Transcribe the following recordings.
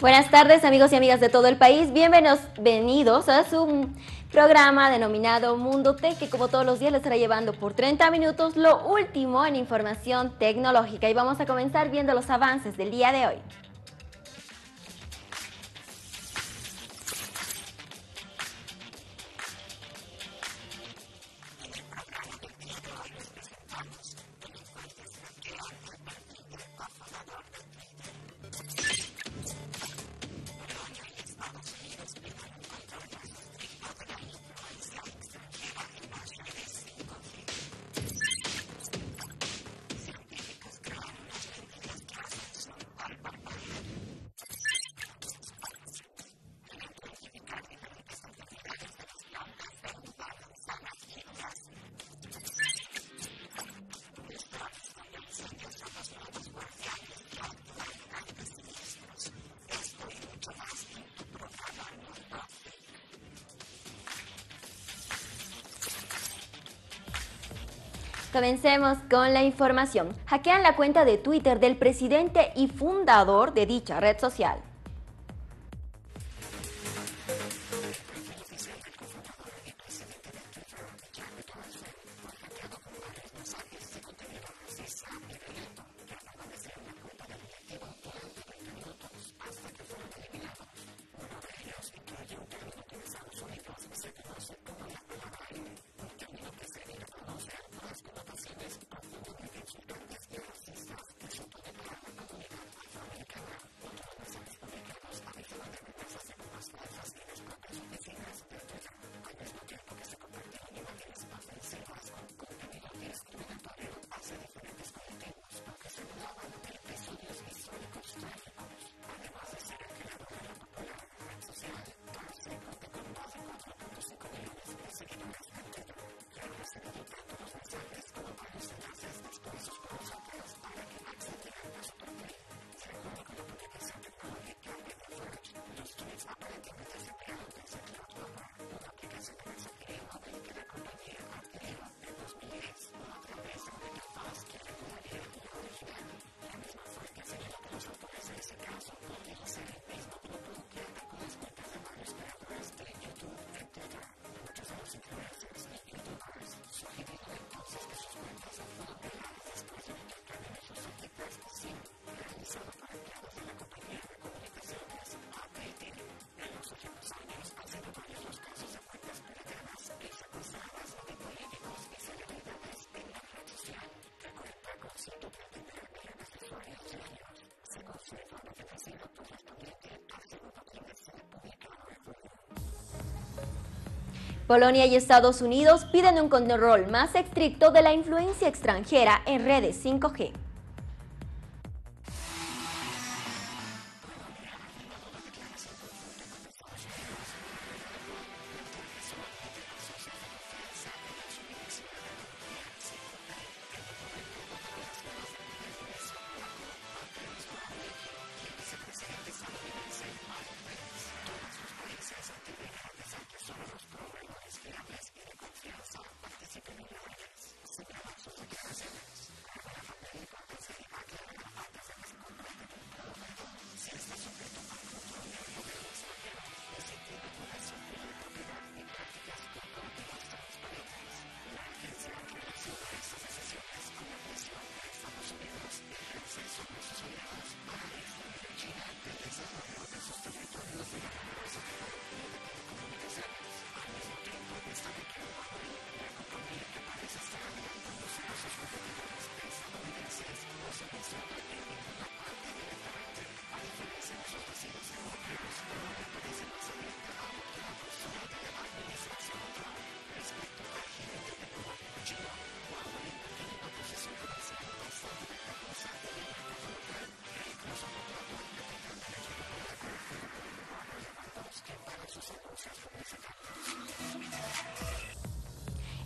Buenas tardes amigos y amigas de todo el país, bienvenidos a su programa denominado Mundo Tech, que como todos los días les estará llevando por 30 minutos lo último en información tecnológica y vamos a comenzar viendo los avances del día de hoy. Comencemos con la información. Hackean la cuenta de Twitter del presidente y fundador de dicha red social. Polonia y Estados Unidos piden un control más estricto de la influencia extranjera en redes 5G.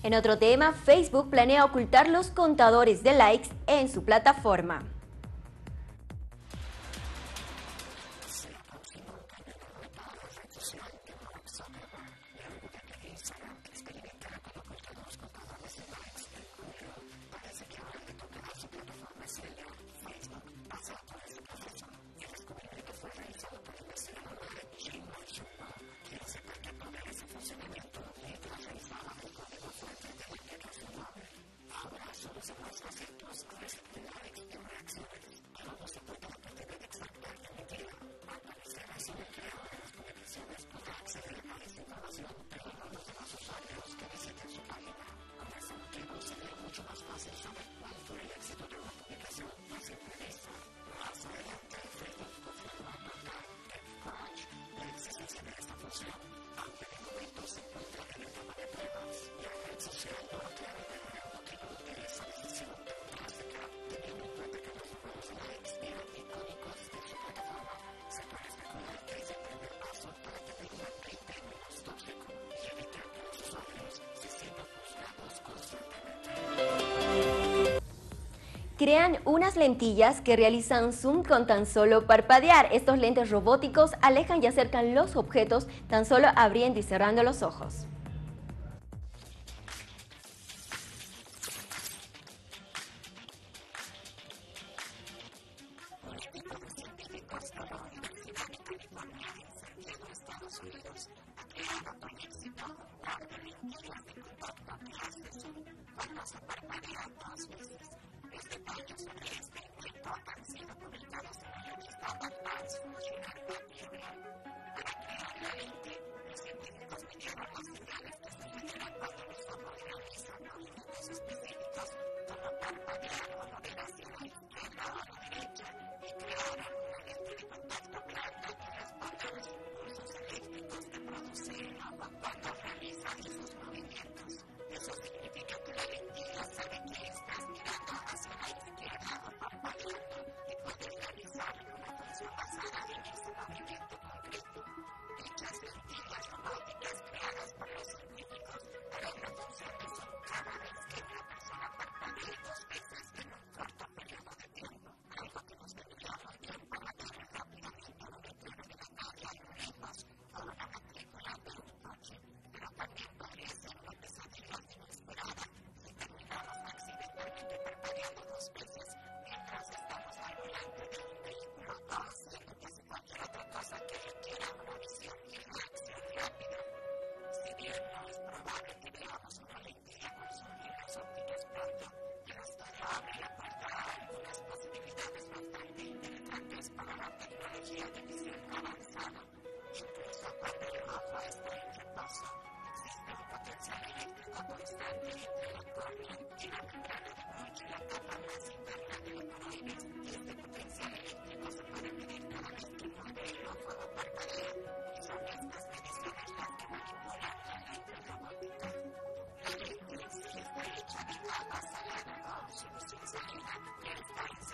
En otro tema, Facebook planea ocultar los contadores de likes en su plataforma. Crean unas lentillas que realizan zoom con tan solo parpadear. Estos lentes robóticos alejan y acercan los objetos tan solo abriendo y cerrando los ojos. Thanks.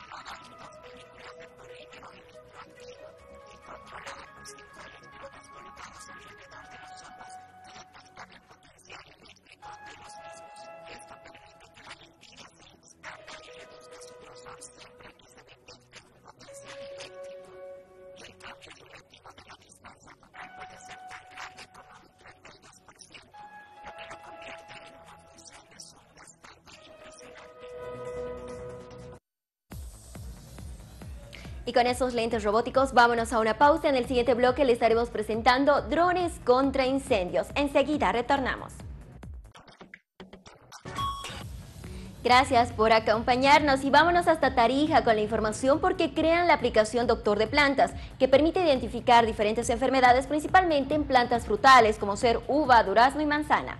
Y con esos lentes robóticos vámonos a una pausa. En el siguiente bloque le estaremos presentando drones contra incendios. Enseguida retornamos. Gracias por acompañarnos y vámonos hasta Tarija con la información porque crean la aplicación Doctor de Plantas que permite identificar diferentes enfermedades principalmente en plantas frutales como ser uva, durazno y manzana.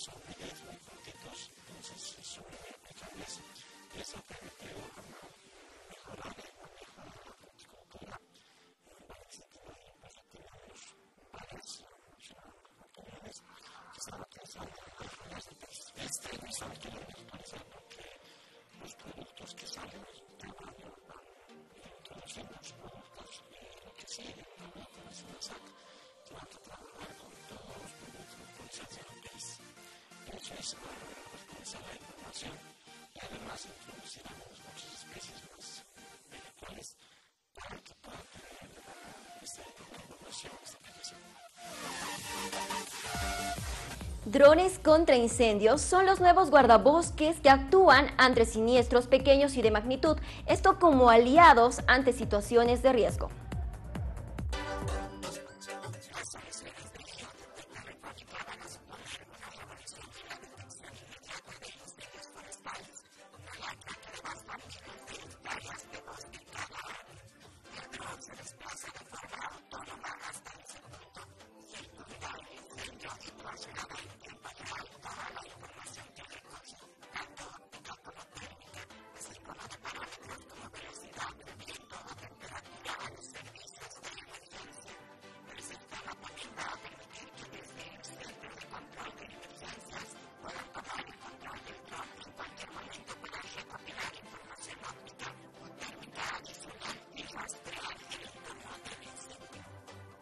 son niveles muy cortitos, entonces es sobre aplicables y eso permite mejorar la cultura este de los oportunidades que están alcanzando las zonas de. Este porque los productos que salen del tamaño van los productos que sigue acceso a la respuesta a la información y además introduciremos muchas especies más vegetales para que pueda tener esta evolución, esta Drones contra incendios son los nuevos guardabosques que actúan ante siniestros pequeños y de magnitud, esto como aliados ante situaciones de riesgo.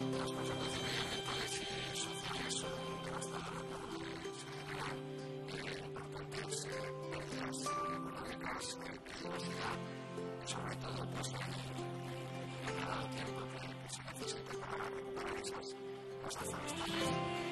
Las consecuencias ambientales y sociales son devastadoras para la general y importantes pérdidas económicas de biodiversidad, sobre todo pues el tiempo que se necesita para recuperar esas zonas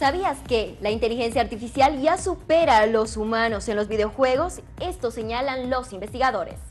¿Sabías que la inteligencia artificial ya supera a los humanos en los videojuegos? Esto señalan los investigadores.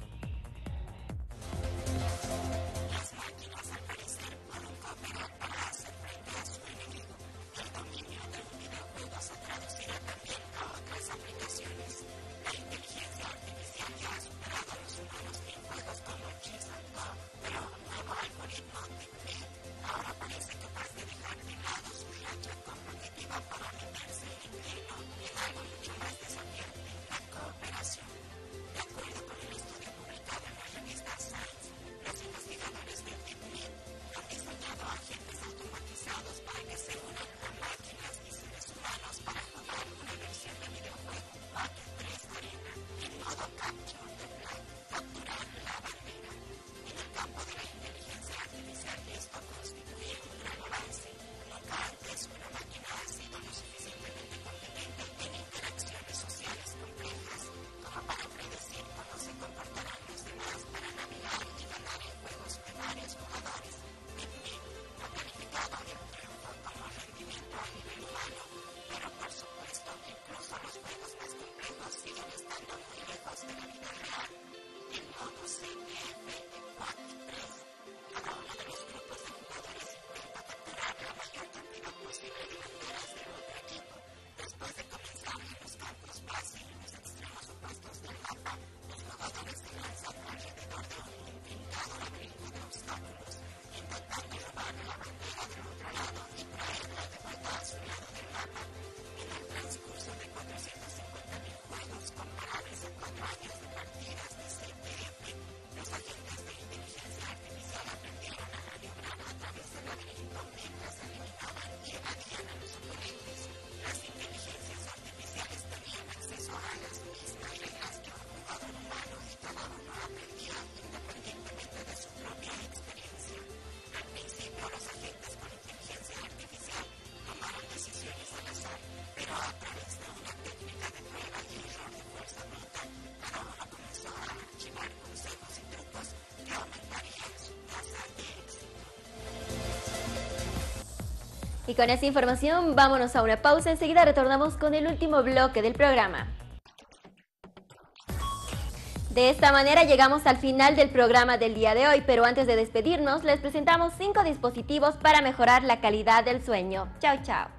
Y con esta información vámonos a una pausa, enseguida retornamos con el último bloque del programa. De esta manera llegamos al final del programa del día de hoy, pero antes de despedirnos les presentamos cinco dispositivos para mejorar la calidad del sueño. Chao, chao.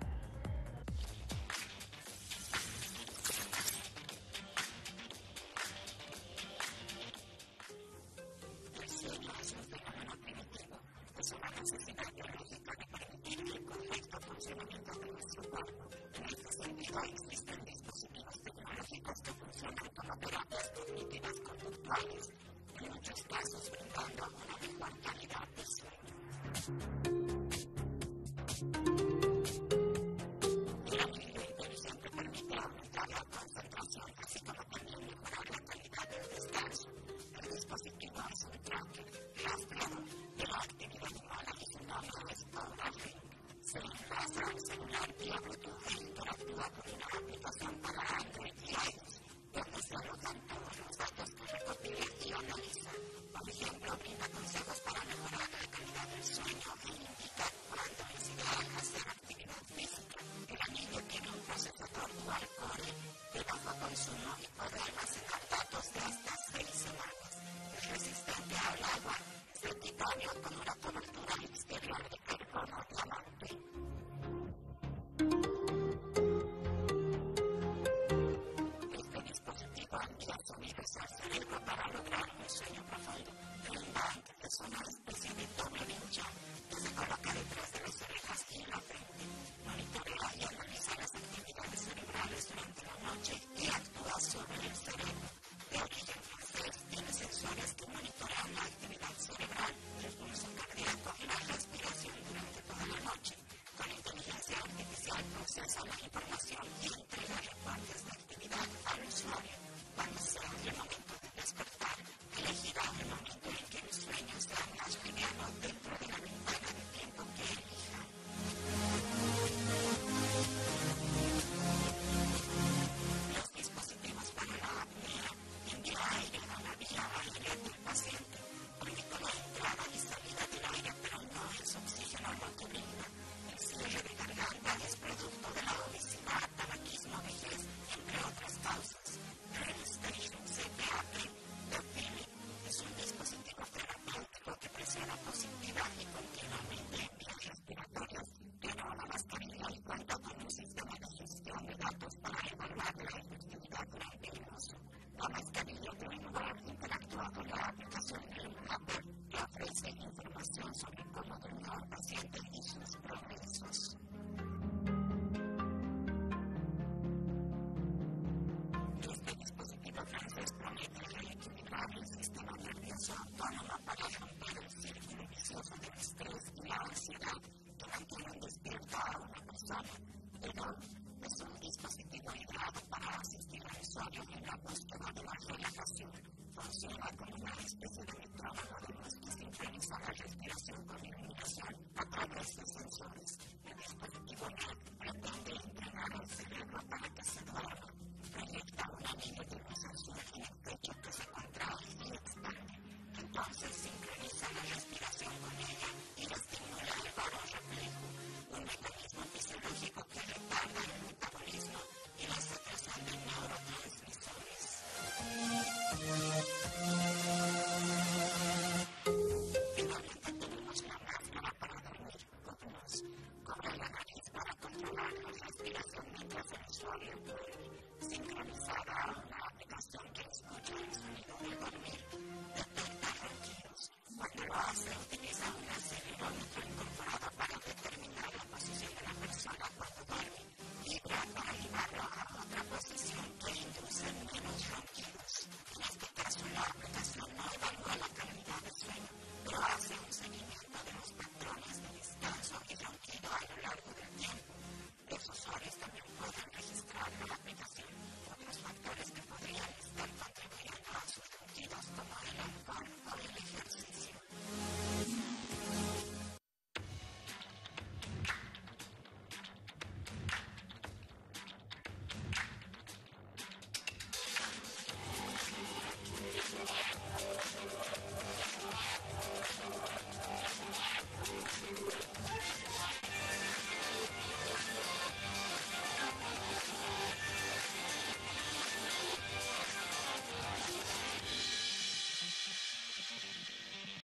Sincronizada